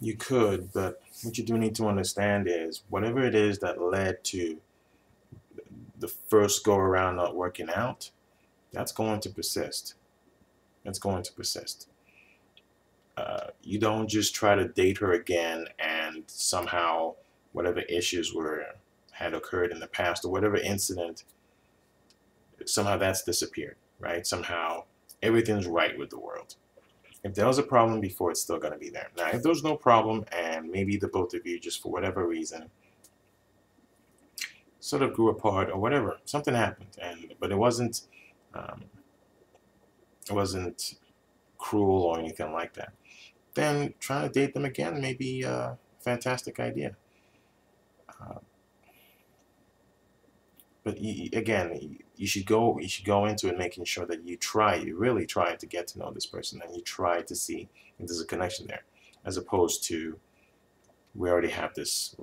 You could, but what you do need to understand is whatever it is that led to the first go around not working out, that's going to persist. That's going to persist. Uh, you don't just try to date her again and somehow whatever issues were had occurred in the past or whatever incident somehow that's disappeared right somehow everything's right with the world if there was a problem before it's still going to be there now if there's no problem and maybe the both of you just for whatever reason sort of grew apart or whatever something happened and but it wasn't um, it wasn't cruel or anything like that then trying to date them again may be a fantastic idea. But you, again, you should go. You should go into it making sure that you try. You really try to get to know this person, and you try to see if there's a connection there, as opposed to we already have this.